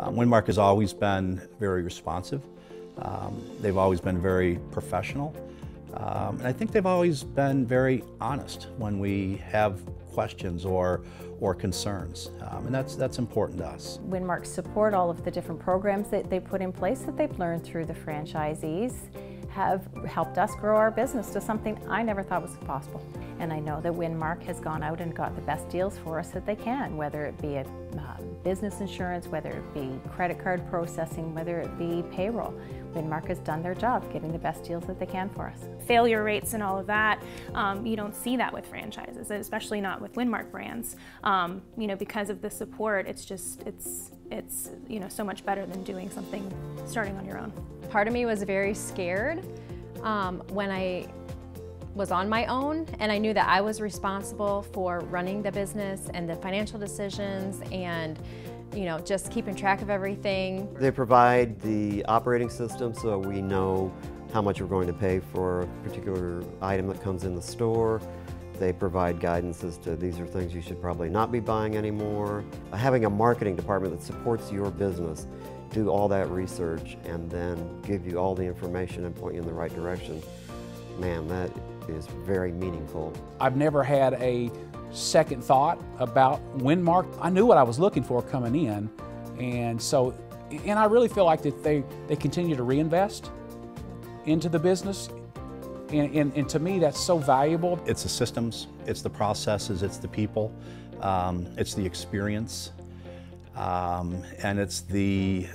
Um, Winmark has always been very responsive. Um, they've always been very professional. Um, and I think they've always been very honest when we have questions or, or concerns. Um, and that's, that's important to us. Winmark support all of the different programs that they put in place that they've learned through the franchisees have helped us grow our business to something I never thought was possible. And I know that Winmark has gone out and got the best deals for us that they can, whether it be a um, business insurance, whether it be credit card processing, whether it be payroll. Winmark has done their job getting the best deals that they can for us. Failure rates and all of that, um, you don't see that with franchises, especially not with Winmark brands. Um, you know, because of the support, it's just, it's, it's, you know, so much better than doing something starting on your own. Part of me was very scared um, when I was on my own and I knew that I was responsible for running the business and the financial decisions and you know, just keeping track of everything. They provide the operating system so we know how much we're going to pay for a particular item that comes in the store. They provide guidance as to these are things you should probably not be buying anymore. Uh, having a marketing department that supports your business, do all that research and then give you all the information and point you in the right direction, man, that is very meaningful. I've never had a second thought about Winmark. I knew what I was looking for coming in, and so, and I really feel like that they, they continue to reinvest into the business, and, and, and to me that's so valuable. It's the systems, it's the processes, it's the people, um, it's the experience, um, and it's the,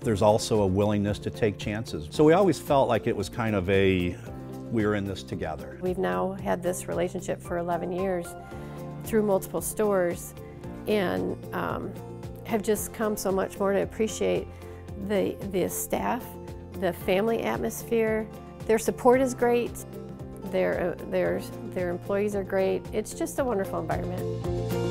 there's also a willingness to take chances. So we always felt like it was kind of a, we were in this together. We've now had this relationship for 11 years through multiple stores and um, have just come so much more to appreciate the, the staff, the family atmosphere. Their support is great. Their, uh, their, their employees are great. It's just a wonderful environment.